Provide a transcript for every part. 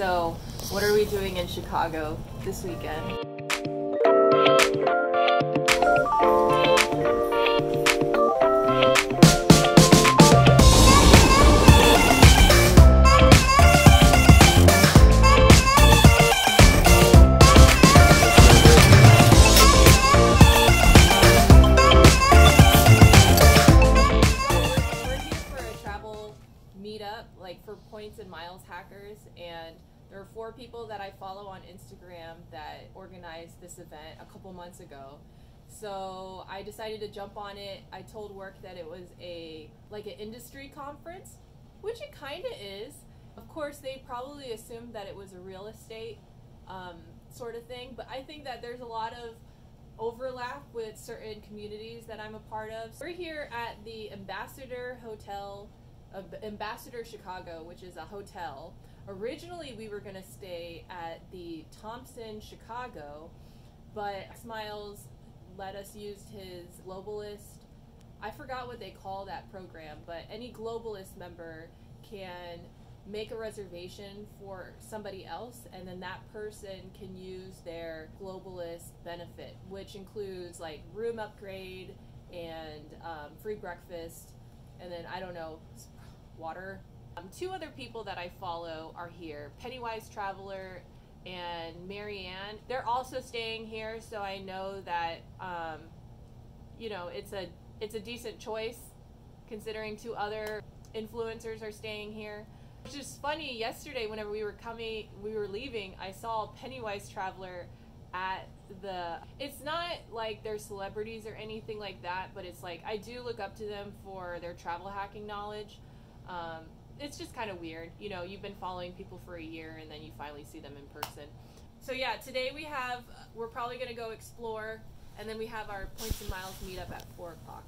So, what are we doing in Chicago this weekend? And there are four people that I follow on Instagram that organized this event a couple months ago. So I decided to jump on it. I told work that it was a like an industry conference, which it kind of is. Of course, they probably assumed that it was a real estate um, sort of thing, but I think that there's a lot of overlap with certain communities that I'm a part of. We're here at the Ambassador Hotel, uh, Ambassador Chicago, which is a hotel. Originally, we were going to stay at the Thompson Chicago, but Smiles let us use his globalist. I forgot what they call that program, but any globalist member can make a reservation for somebody else and then that person can use their globalist benefit which includes like room upgrade and um, free breakfast and then i don't know water um, two other people that i follow are here pennywise traveler and marianne they're also staying here so i know that um, you know it's a it's a decent choice considering two other influencers are staying here which is funny. Yesterday, whenever we were coming, we were leaving. I saw Pennywise Traveler at the. It's not like they're celebrities or anything like that, but it's like I do look up to them for their travel hacking knowledge. Um, it's just kind of weird, you know. You've been following people for a year, and then you finally see them in person. So yeah, today we have. We're probably gonna go explore, and then we have our points and miles meetup at four o'clock,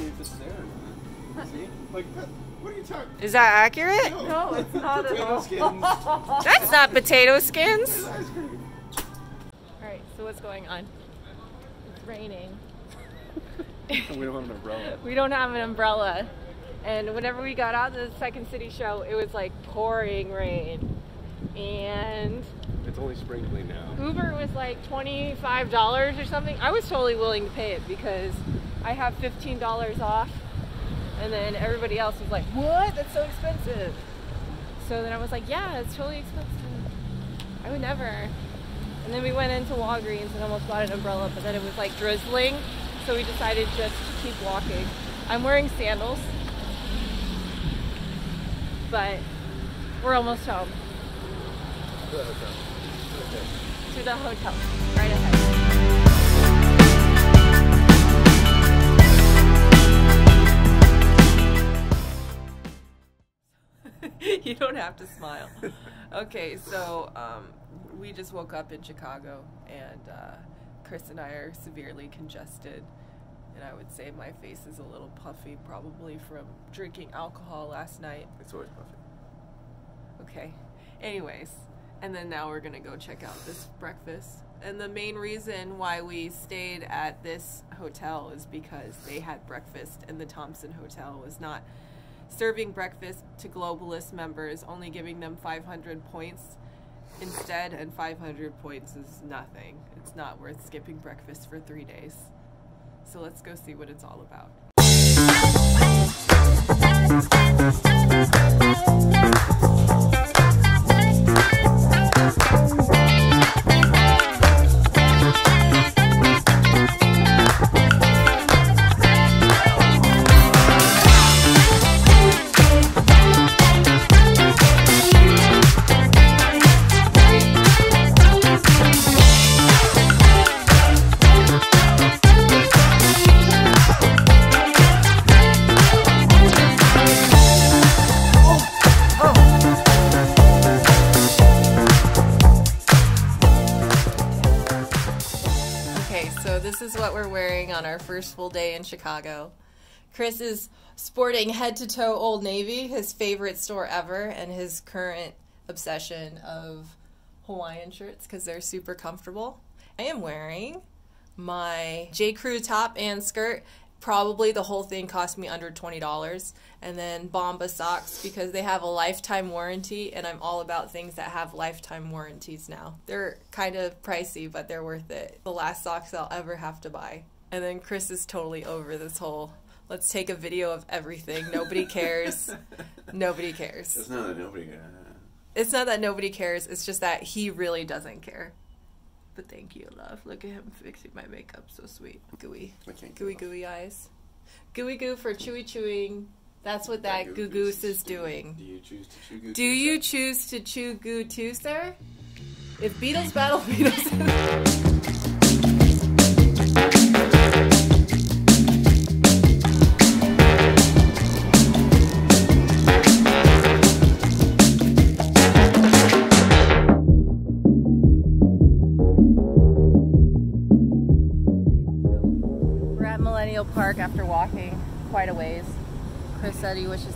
to try edit. See? Like, what, what are you talking? Is that accurate? No, it's not at all. skins. That's not potato skins. It's ice cream. All right, so what's going on? It's raining. we don't have an umbrella. We don't have an umbrella. And whenever we got out of the Second City show, it was like pouring rain. And It's only sprinkling now. Uber was like $25 or something. I was totally willing to pay it because I have $15 off. And then everybody else was like, what? That's so expensive. So then I was like, yeah, it's totally expensive. I would never. And then we went into Walgreens and almost bought an umbrella, but then it was like drizzling. So we decided just to keep walking. I'm wearing sandals. But we're almost home. To the hotel. Right ahead. Have to smile. Okay, so um, we just woke up in Chicago, and uh, Chris and I are severely congested. And I would say my face is a little puffy, probably from drinking alcohol last night. It's always puffy. Okay. Anyways, and then now we're gonna go check out this breakfast. And the main reason why we stayed at this hotel is because they had breakfast, and the Thompson Hotel was not serving breakfast to globalist members, only giving them 500 points instead, and 500 points is nothing. It's not worth skipping breakfast for three days. So let's go see what it's all about. Okay, so this is what we're wearing on our first full day in Chicago. Chris is sporting head to toe Old Navy, his favorite store ever, and his current obsession of Hawaiian shirts because they're super comfortable. I am wearing my J. Crew top and skirt. Probably the whole thing cost me under $20. And then Bombas socks because they have a lifetime warranty, and I'm all about things that have lifetime warranties now. They're kind of pricey, but they're worth it. The last socks I'll ever have to buy. And then Chris is totally over this whole let's take a video of everything. Nobody cares. nobody cares. It's not that nobody. Uh, It's not that nobody cares, it's just that he really doesn't care. But thank you, love. Look at him fixing my makeup so sweet. Gooey. I can't. Gooey off. gooey eyes. Gooey goo for chewy chewing. That's what that goo goose is doing. Do you choose to chew goo? Do you choose to chew goo too, sir? If beetles battle beetles.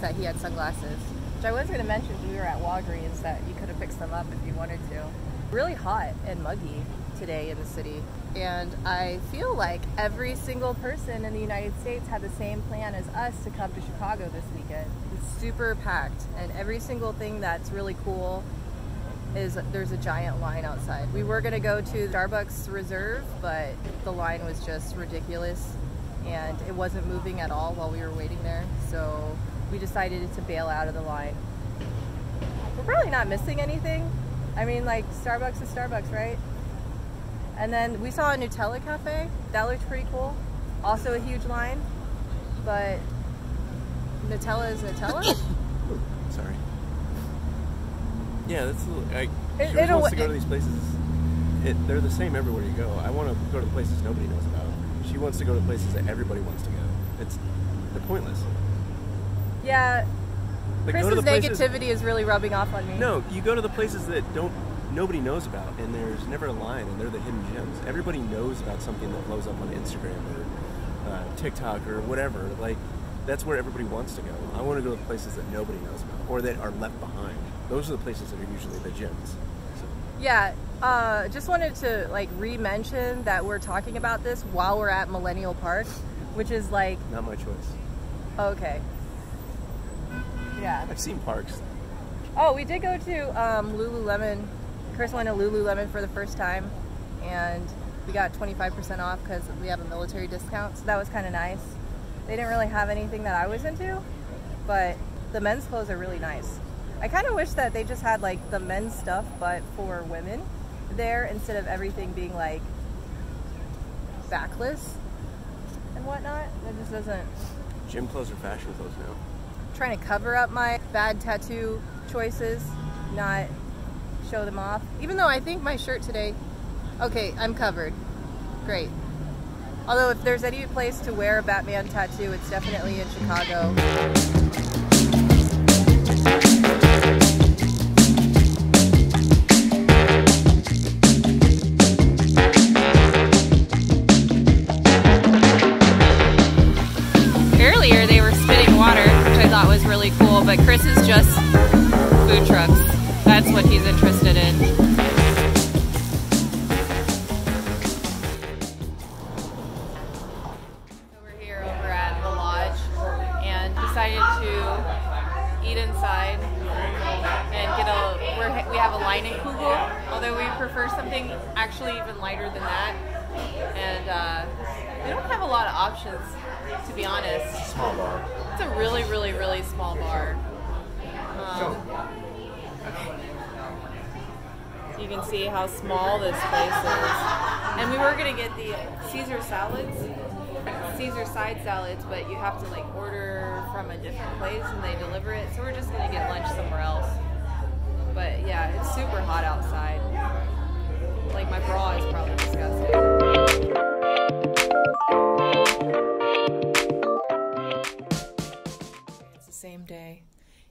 Wishes that he had sunglasses. Which I was going to mention we were at Walgreens that you could have fixed them up if you wanted to. Really hot and muggy today in the city. And I feel like every single person in the United States had the same plan as us to come to Chicago this weekend. It's super packed, and every single thing that's really cool is there's a giant line outside. We were gonna go to Starbucks Reserve, but the line was just ridiculous and it wasn't moving at all while we were waiting there. So we decided to bail out of the line. We're probably not missing anything. I mean, like Starbucks is Starbucks, right? And then we saw a Nutella cafe. That looked pretty cool. Also a huge line, but Nutella is Nutella. Sorry. Yeah, that's. a little- I, It- wants to go to these places. It, they're the same everywhere you go. I want to go to places nobody knows about. She wants to go to places that everybody wants to go. It's they're pointless. Yeah, Like, Chris's places- negativity is really rubbing off on me. No, you go to the places that don't nobody knows about, and there's never a line, and they're the hidden gems. Everybody knows about something that blows up on Instagram or uh, TikTok or whatever. Like that's where everybody wants to go. I want to go to places that nobody knows about or that are left behind. Those are the places that are usually the gems. So, Yeah, uh, just wanted to like re-mention that we're talking about this while we're at Millennial Park, which is like not my choice. okay. Yeah. I've seen parks. Oh, we did go to um, Lululemon. Chris went to Lululemon for the first time, and we got 25% off because we have a military discount. So that was kind of nice. They didn't really have anything that I was into, but the men's clothes are really nice. I kind of wish that they just had like the men's stuff, but for women there instead of everything being like backless and whatnot. That just doesn't Gym clothes are fashion clothes now. Trying to cover up my bad tattoo choices, not show them off. Even though I think my shirt today, okay, I'm covered. Great. Although if there's any place to wear a Batman tattoo, it's definitely in Chicago. Really cool, but Chris is just food trucks. That's what he's interested in. You can see how small this place is. And we were gonna get the Caesar salads, Caesar side salads, but you have to like order from a different place and they deliver it. So we're just gonna get lunch somewhere else. But yeah, it's super hot outside. Like my bra is probably disgusting. It's the same day,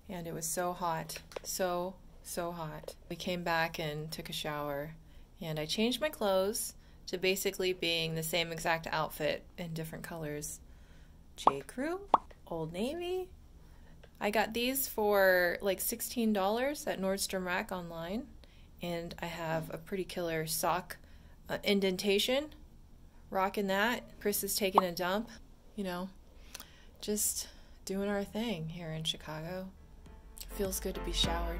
and it was so hot. So, so hot. We came back and took a shower, and I changed my clothes to basically being the same exact outfit in different colors J. Crew, Old Navy. I got these for like $16 at Nordstrom Rack online. And I have a pretty killer sock uh, indentation. Rocking that. Chris is taking a dump. You know, just doing our thing here in Chicago. Feels good to be showered.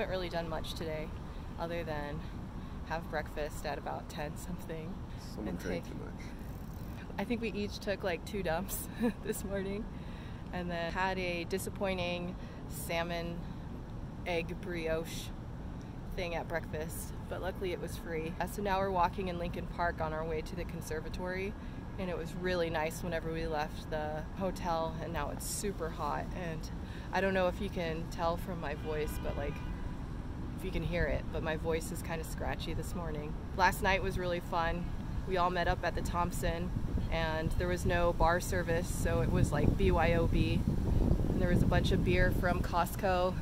haven't really done much today, other than have breakfast at about ten something. Someone And drank take- too much. I think we each took like two dumps this morning, and then had a disappointing salmon egg brioche thing at breakfast, but luckily it was free. Uh, So now we're walking in Lincoln Park on our way to the conservatory, and it was really nice whenever we left the hotel, and now it's super hot. And I don't know if you can tell from my voice, but like if you can hear it, but my voice is kind of scratchy this morning. Last night was really fun. We all met up at the Thompson, and there was no bar service, so it was like BYOB. And there was a bunch of beer from Costco.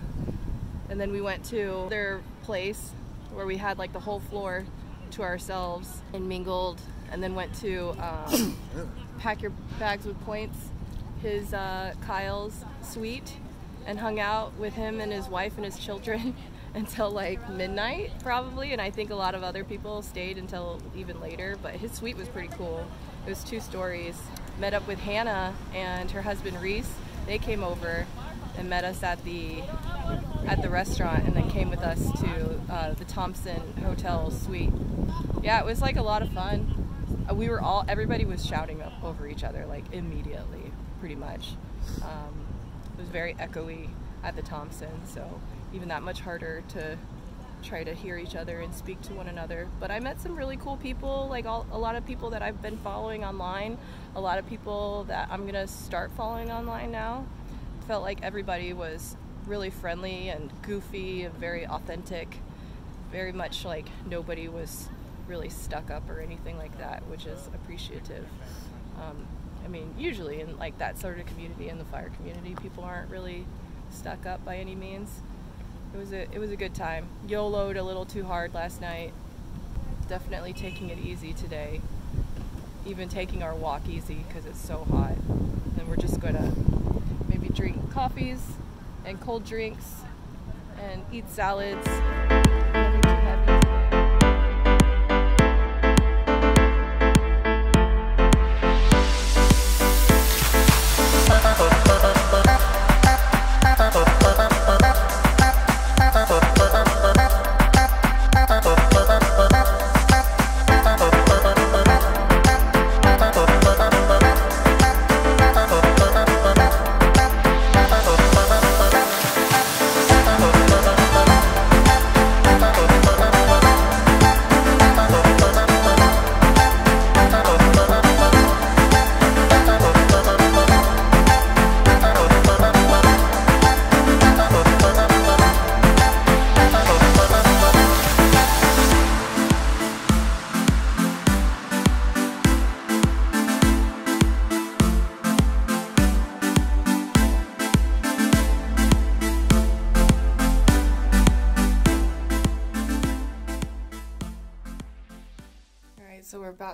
And then we went to their place where we had like the whole floor to ourselves and mingled, and then went to um, Pack Your Bags with Points, his uh, Kyle's suite, and hung out with him and his wife and his children until like midnight probably and i think a lot of other people stayed until even later but his suite was pretty cool. It was two stories. Met up with hannah and her husband reese. They came over and met us at the at the restaurant and then came with us to uh, the thompson hotel suite. Yeah it was like a lot of fun. Uh, we were all everybody was shouting up over each other like immediately pretty much. Um, it was very echoey at the thompson so even that much harder to try to hear each other and speak to one another. But i met some really cool people like all, a lot of people that i've been following online a lot of people that i'm gonna start following online now. Felt like everybody was really friendly and goofy and very authentic very much like nobody was really stuck up or anything like that which is appreciative. Um, i mean usually in like that sort of community in the fire community people aren't really stuck up by any means. It was a it was a good time. Yoloed a little too hard last night. Definitely taking it easy today. Even taking our walk easy because it's so hot. And we're just gonna maybe drink coffees and cold drinks and eat salads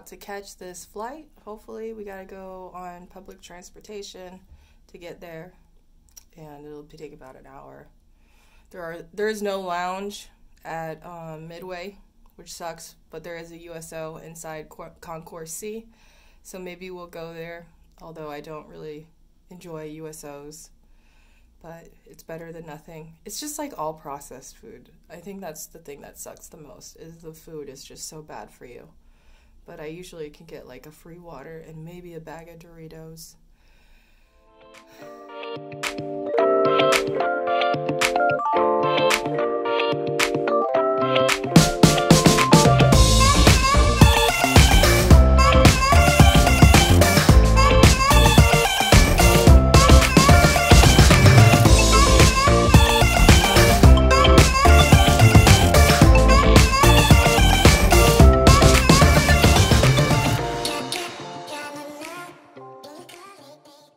to catch this flight. Hopefully, we got to go on public transportation to get there, and it'll take about an hour. There are there is no lounge at um, Midway, which sucks, but there is a USO inside Concourse C, so maybe we'll go there. Although I don't really enjoy USOs, but it's better than nothing. It's just like all processed food. I think that's the thing that sucks the most is the food is just so bad for you. But I usually can get like a free water and maybe a bag of Doritos.